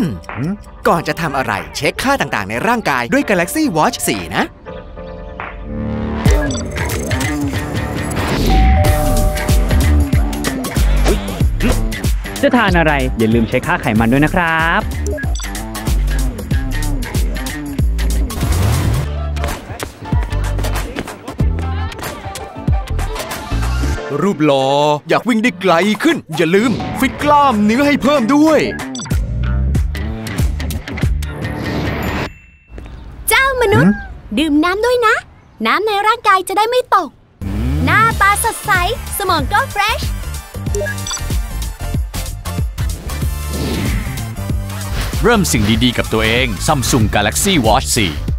มก่อนจะทำอะไรเช็คค่าต่างๆในร่างกายด้วย Galaxy Watch 4 นะจะทานอะไรอย่าลืมเช็คค่าไขมันด้วยนะครับ รูปหลอ่ออยากวิ่งได้ไกลขึ้น อย่าลืม ฟิตกล้ามเนื้อให้เพิ่มด้วย มนุษย์ ดื่มน้ำด้วยนะ น้ำในร่างกายจะได้ไม่ตก หน้าตาสดใส สมองก็เฟรชเริ่มสิ่งดีๆ กับตัวเอง Samsung Galaxy Watch 4